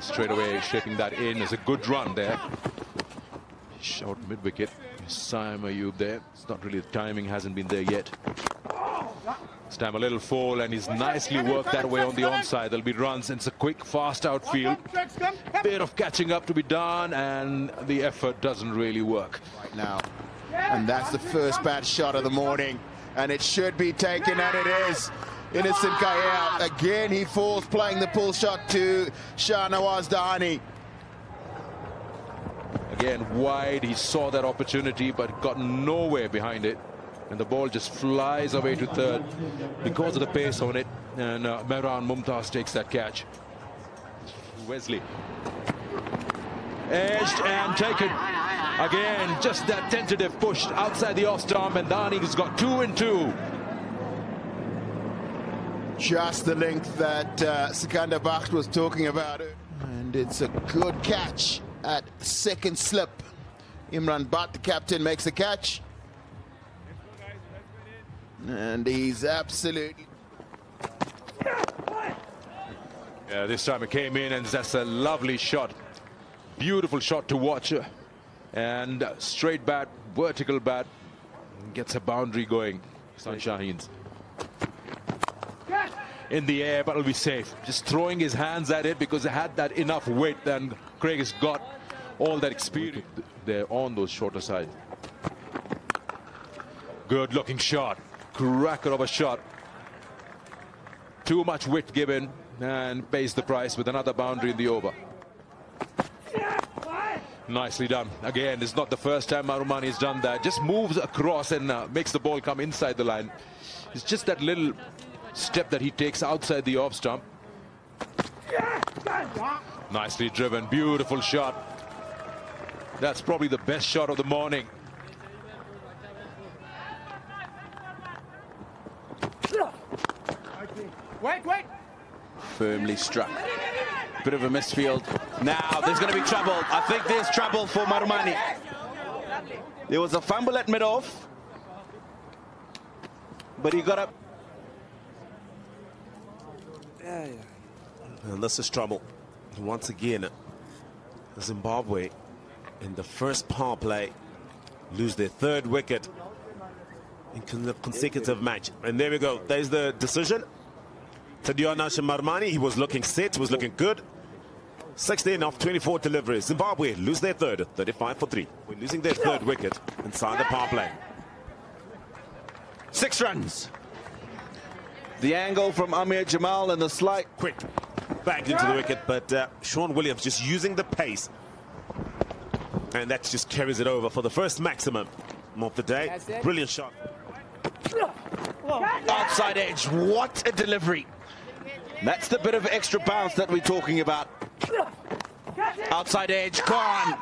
Straight away shaping that in as a good run there. Short mid wicket. Saim Ayub there. It's not really the timing hasn't been there yet. This a little fall and he's nicely worked that way on the onside. There'll be runs it's a quick, fast outfield. Bit of catching up to be done and the effort doesn't really work. Right now. And that's the first bad shot of the morning. And it should be taken, and it is. Innocent Kaia. Again, he falls playing the pull shot to Shahnawaz Dahani. Again, wide. He saw that opportunity, but got nowhere behind it. And the ball just flies away to third because of the pace on it. And uh, Mehran Mumtaz takes that catch. Wesley. Edged and taken. Again, just that tentative push outside the off stump, and Dahani's got two and two. Just the length that uh, Sikandar Bakht was talking about. And it's a good catch at second slip. Imran Butt, the captain, makes the catch. And he's absolutely... Yeah, this time it came in and that's a lovely shot. Beautiful shot to watch. And straight bat, vertical bat. Gets a boundary going. Sun Shaheen's. In the air, but it'll be safe. Just throwing his hands at it because it had that enough weight and Craig has got all that experience there on those shorter sides. Good looking shot. Cracker of a shot. Too much width given and pays the price with another boundary in the over. Nicely done. Again, it's not the first time Marumani has done that. Just moves across and uh, makes the ball come inside the line. It's just that little step that he takes outside the off stump. Nicely driven. Beautiful shot. That's probably the best shot of the morning. Wait, wait. Firmly struck. Bit of a misfield. Now there's going to be trouble. I think there's trouble for Marumani. There was a fumble at mid-off. But he got up. Yeah, yeah. And this is trouble. Once again, Zimbabwe in the first power play lose their third wicket in consecutive match. And there we go. There's the decision. Tadio Marumani, he was looking set, was looking good. 16 off 24 deliveries. Zimbabwe lose their third, 35 for 3. We're losing their third wicket inside the power play. Six runs. The angle from Amir Jamal and the slight quick back into the wicket, but uh, Sean Williams just using the pace. And that just carries it over for the first maximum of the day. Brilliant shot. Outside edge. What a delivery. That's the bit of extra bounce that we're talking about. Outside edge, gone.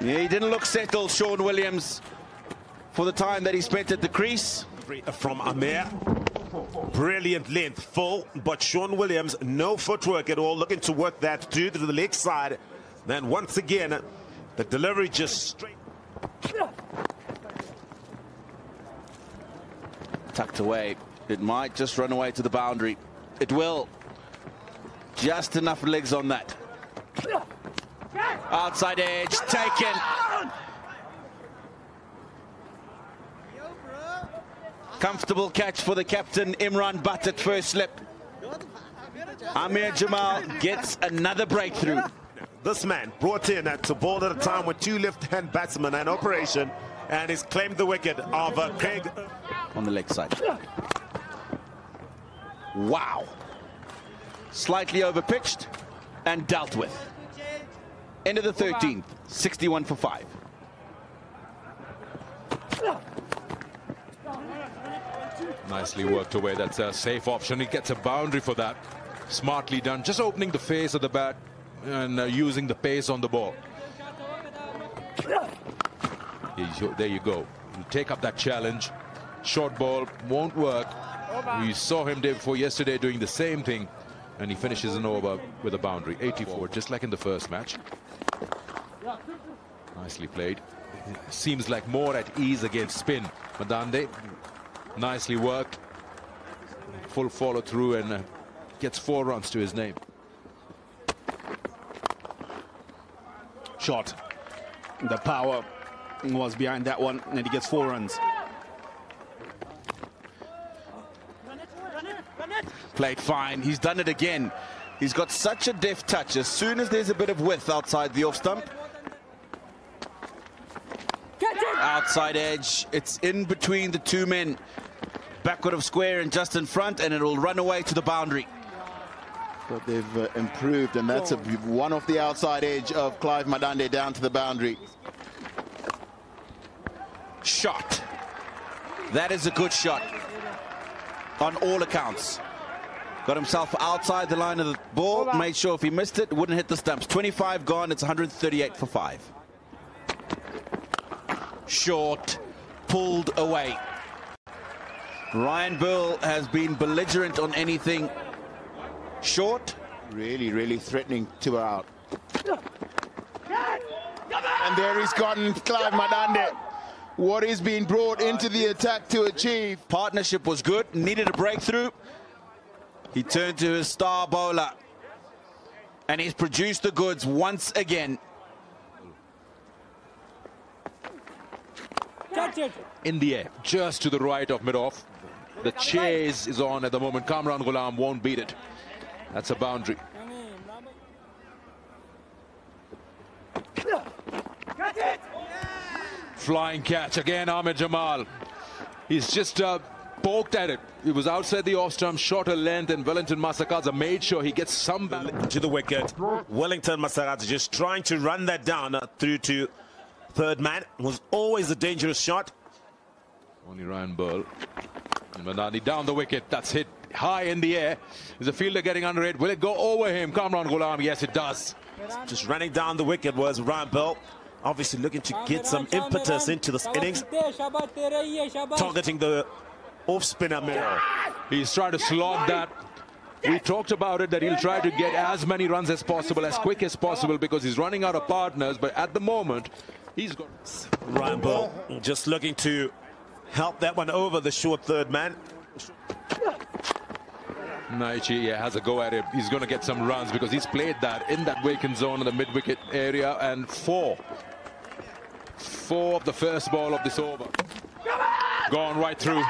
Yeah, he didn't look settled, Sean Williams, for the time that he spent at the crease. From Amir. Brilliant length, full, but Sean Williams, no footwork at all, looking to work that through to the leg side. Then once again, the delivery just straight. Tucked away. It might just run away to the boundary. It will. Just enough legs on that. Outside edge, taken. Comfortable catch for the captain, Imran Butt at first slip. Amir Jamal gets another breakthrough. This man brought in at to ball at a time with two left-hand batsmen and operation and he's claimed the wicket of uh, Craig. On the leg side. Wow. Slightly overpitched and dealt with. End of the 13th, 61 for 5. Nicely worked away. That's a safe option. He gets a boundary for that. Smartly done. Just opening the face of the bat and uh, using the pace on the ball. There you go. Take up that challenge. Short ball won't work. We saw him day before yesterday doing the same thing, and he finishes an over with a boundary. 84, just like in the first match. Nicely played. Seems like more at ease against spin. Madande, nicely worked. Full follow through and uh, gets four runs to his name. Shot. The power was behind that one, and he gets four runs. Played fine. He's done it again. He's got such a deft touch. As soon as there's a bit of width outside the off stump, outside edge, it's in between the two men. Backward of square and just in front, and it'll run away to the boundary. But they've uh, improved, and that's a one off the outside edge of Clive Madande down to the boundary. Shot. That is a good shot on all accounts. Got himself outside the line of the ball, made sure if he missed it, it wouldn't hit the stumps. 25 gone, it's 138 for five. Short, pulled away. Ryan Burl has been belligerent on anything short. Really, really threatening to her out. And there he's gotten Clive Madande. What is being brought into the attack to achieve. Partnership was good, needed a breakthrough. He turned to his star bowler. And he's produced the goods once again. In the air, just to the right of mid-off. The chase is on at the moment. Kamran Ghulam won't beat it. That's a boundary. Flying catch again, Ahmed Jamal. He's just uh, poked at it. It was outside the off stump, shorter length, and Wellington Masakadza made sure he gets some balance. To the wicket. Wellington Masakadza just trying to run that down uh, through to third man. Was always a dangerous shot. Only Ryan Burl. And Madani down the wicket. That's hit high in the air. Is the fielder getting under it? Will it go over him? Kamran Ghulam. Yes, it does. Just running down the wicket was Ryan Burl. Obviously looking to get some impetus into this innings. Targeting the off spinner mirror. He's trying to slot that. We talked about it that he'll try to get as many runs as possible, as quick as possible, because he's running out of partners. But at the moment, he's got. Ryan Burl just looking to help that one over the short third man. Naichi yeah, has a go at it. He's going to get some runs because he's played that in that vacant zone in the mid-wicket area. And four. Four of the first ball of this over. Gone right through.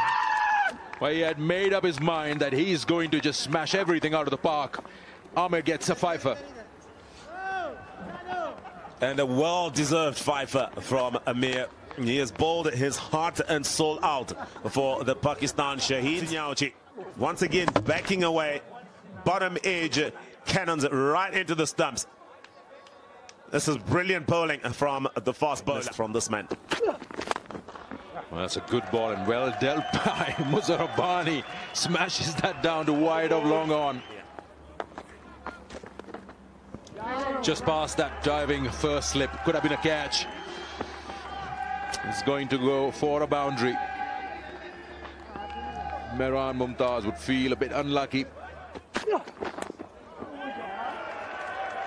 Well, he had made up his mind that he's going to just smash everything out of the park. Ahmed gets a fifer. And a well-deserved fifer from Amir. He has bowled his heart and soul out for the Pakistan Shahid Nyauchi. Once again, backing away, bottom edge, cannons right into the stumps. This is brilliant bowling from the fast bowler from this man. Well, that's a good ball and well dealt by Muzarabani. Smashes that down to wide of long on. Just past that diving first slip. Could have been a catch. It's going to go for a boundary. Mehran Mumtaz would feel a bit unlucky.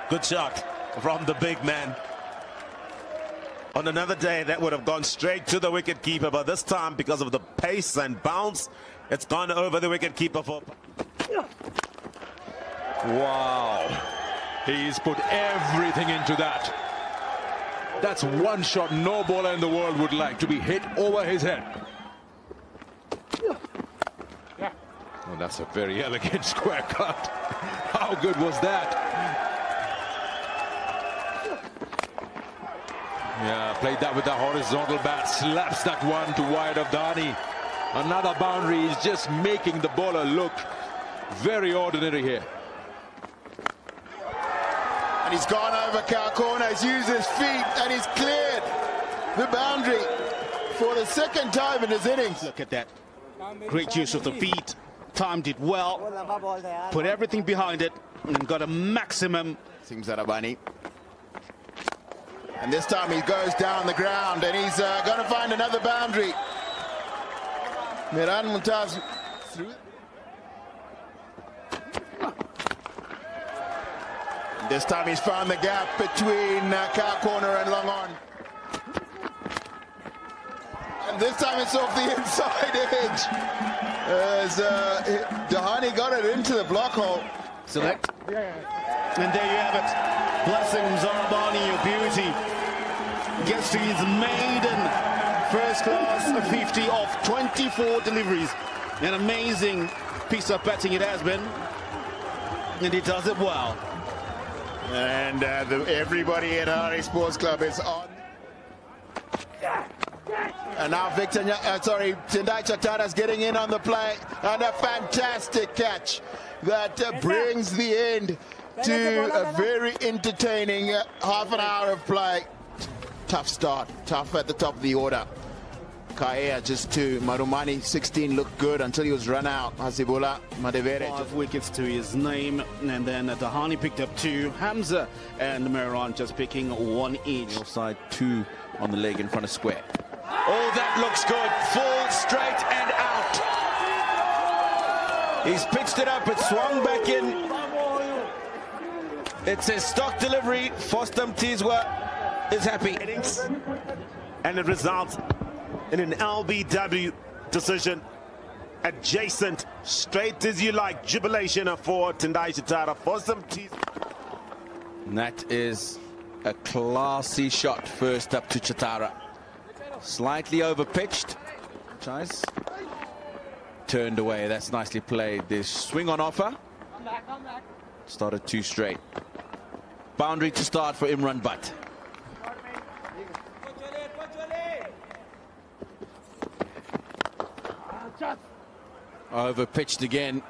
Good shot from the big man. On another day, that would have gone straight to the wicket keeper, but this time, because of the pace and bounce, it's gone over the wicket keeper for. Wow. He's put everything into that. That's one shot no bowler in the world would like to be hit over his head. Well, that's a very elegant square cut. How good was that? Yeah, played that with the horizontal bat, slaps that one to wide of Dhani. Another boundary is just making the bowler look very ordinary here. And he's gone over corner, he's used his feet, and he's cleared the boundary for the second time in his innings. Look at that. Great use of the feet. Timed it well. Put everything behind it and got a maximum. Sings Arabani. And this time he goes down the ground and he's uh, going to find another boundary. Mehran Mumtaz through. This time he's found the gap between uh, cow corner and long on. And this time it's off the inside edge. As uh, Dahani got it into the block hole. Select. And there you have it. Blessing Zarabani, your beauty. Gets to his maiden first class 50 off 24 deliveries. An amazing piece of batting it has been. And he does it well. And uh, the, everybody at Harare Sports Club is on. And now Victor, uh, sorry, Tendai Chatara's getting in on the play. And a fantastic catch that uh, brings the end to a very entertaining uh, half an hour of play. Tough start, tough at the top of the order. Kaia just two. Marumani 16 looked good until he was run out. Hasibula Madevere. Five wickets to his name. And then Dahani picked up two. Hamza and Mehran just picking one each. Offside two on the leg in front of square. Oh, that looks good. Full, straight, and out. He's pitched it up. It swung back in. It's a stock delivery. Forster Mutizwa is happy. And it results in an LBW decision. Adjacent, straight as you like. Jubilation for Tendai Chatara. Forster Mutizwa. And that is a classy shot first up to Chatara. Slightly over pitched. Chase. Turned away. That's nicely played. This swing on offer. Started two straight. Boundary to start for Imran Butt. Over pitched again.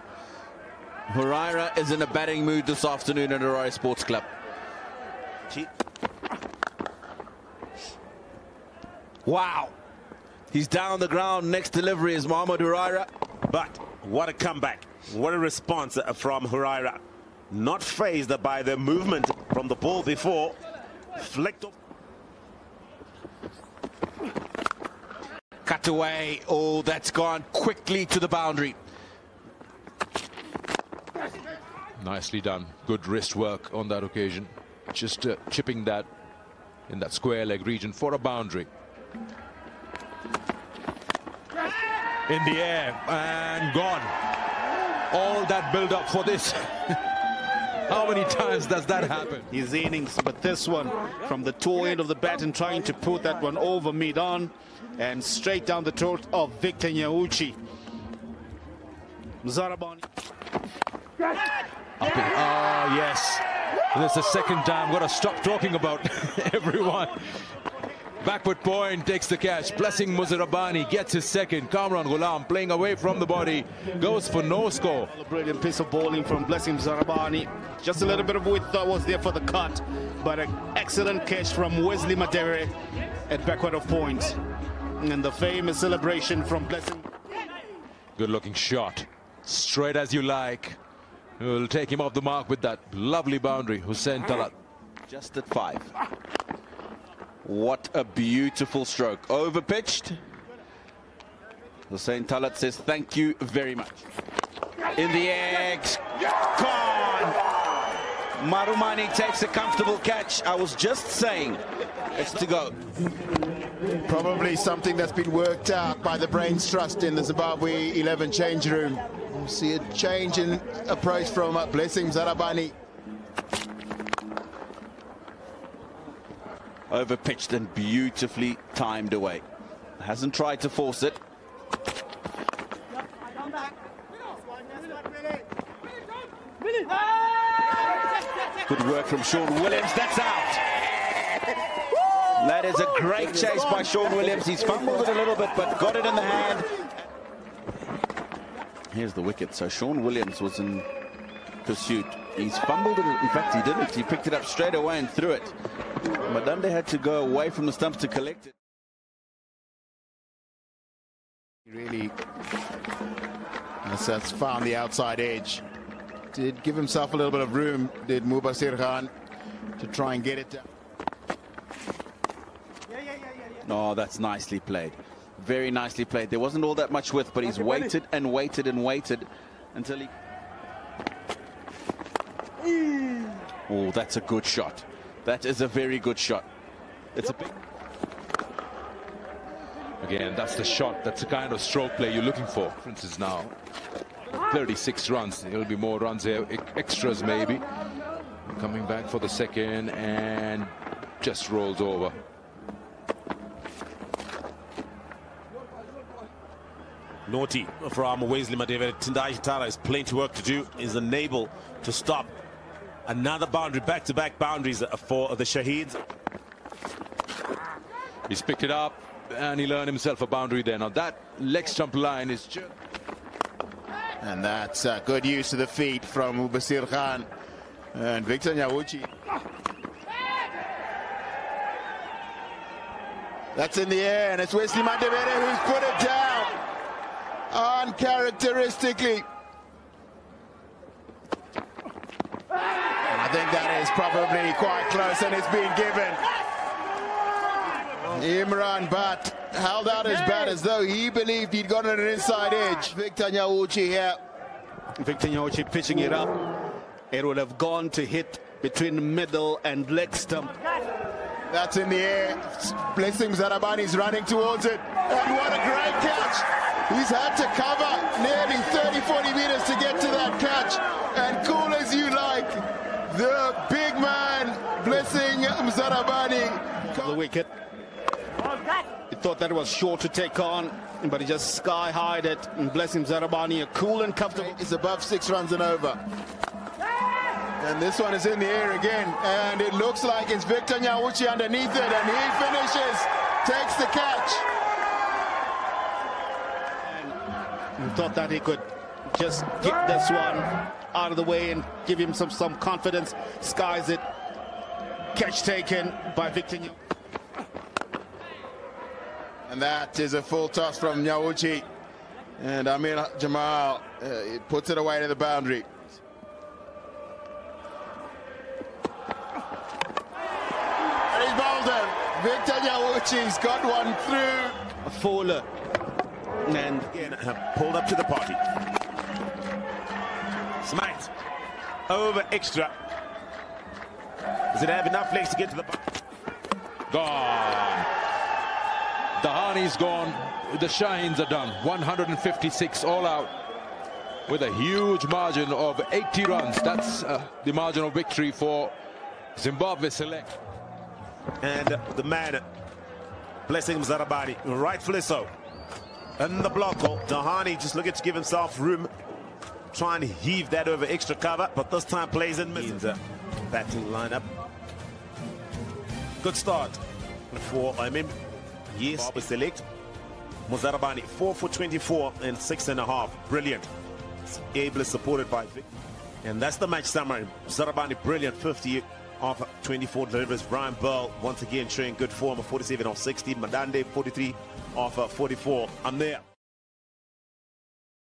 Huraira is in a batting mood this afternoon at Harare Sports Club. Wow. He's down the ground. Next delivery is Mohamed Huraira. But what a comeback. What a response from Huraira. Not phased by the movement from the ball before. Flicked off. Cut away. Oh, that's gone quickly to the boundary. Nicely done. Good wrist work on that occasion. Just uh, chipping that in that square leg region for a boundary. In the air and gone. All that build up for this. How many times does that happen? His innings, but this one from the toe end of the bat and trying to put that one over mid-on and straight down the throat of Victor Nyauchi. Zarabani. Up in, ah, yes. This is the second time. Got to stop talking about everyone. Backward point takes the catch. Blessing Muzarabani gets his second. Kamran Ghulam playing away from the body. Goes for no score. A brilliant piece of bowling from Blessing Zarabani. Just a little bit of width that was there for the cut. But an excellent catch from Wesley Madhevere at backward of point. And the famous celebration from Blessing. Good looking shot. Straight as you like. We'll take him off the mark with that lovely boundary. Hussain Talat. Just at five. What a beautiful stroke. Overpitched. Hussain Talat says thank you very much. In the eggs. Gone. Marumani takes a comfortable catch. I was just saying it's to go. Probably something that's been worked out by the Brains Trust in the Zimbabwe 11 change room. See a change in approach from uh, Blessing Zarabani. Over pitched and beautifully timed away. Hasn't tried to force it. Good work from Sean Williams. That's out. That is a great chase by Sean Williams. He's fumbled it a little bit, but got it in the hand. Here's the wicket. So Sean Williams was in pursuit. He's fumbled it. In fact, he didn't. He picked it up straight away and threw it. Madande had to go away from the stumps to collect it. Really, that's found the outside edge. Did give himself a little bit of room, did Mubasir Khan, to try and get it down. Oh, that's nicely played. Very nicely played. There wasn't all that much width, but he's waited and waited and waited until he... Mm. Oh, that's a good shot. That is a very good shot. It's a big... again. That's the shot. That's the kind of stroke play you're looking for. Prince is now 36 runs. There'll be more runs here, extras maybe. Coming back for the second and just rolls over. Naughty from Wesley Madhevere. Tendai Tara has plenty work to do. Is unable to stop another boundary, back-to-back -back boundaries for the Shaheens. He's picked it up and he learned himself a boundary there. Now that leg stump line is just... And that's uh, good use of the feet from Mubasir Khan and Victor Nyauchi. That's in the air, and it's Wesley Madhevere who's put it down uncharacteristically. I think that is probably quite close, and it's been given. Imran Butt held out his bat as though he believed he'd got an inside edge. Victor Nyauchi here. Victor Nyauchi pitching it up. It would have gone to hit between middle and leg stump. That's in the air. Blessing Muzarabani's running towards it. And what a great catch. He's had to cover nearly 30, 40 meters to get to that catch. And cool as you like, the big man, Blessing Muzarabani. The wicket. He thought that was short to take on, but he just sky-highed it. And Blessing Muzarabani, a cool and comfortable. It's above six runs and over. And this one is in the air again. And it looks like it's Victor Nyauchi underneath it. And he finishes, takes the catch. And thought that he could just get this one out of the way and give him some, some confidence. Skies it. Catch taken by Victor And that is a full toss from Nyauchi. And Amir Jamal uh, puts it away to the boundary. He's bowled it, Victor Nyauchi's got one through. A faller. And again, pulled up to the party. Smacked. Over extra. Does it have enough legs to get to the Gone. Dahani's gone. The Shaheens are done. 156 all out with a huge margin of 80 runs. That's uh, the margin of victory for Zimbabwe Select and the man blessing Muzarabani, rightfully so. And the block, Dahani just looking to give himself room, trying to heave that over extra cover, but this time plays in misses. Batting lineup. Good start for, I mean, yes, Barber select. Muzarabani, 4 for 24 and six and a half. Brilliant. Ably supported by Vic. And that's the match summary. Zarabani, brilliant, 50 off 24 delivers. Ryan Burl once again showing good form of 47 off 60. Madande 43 off of 44. I'm there.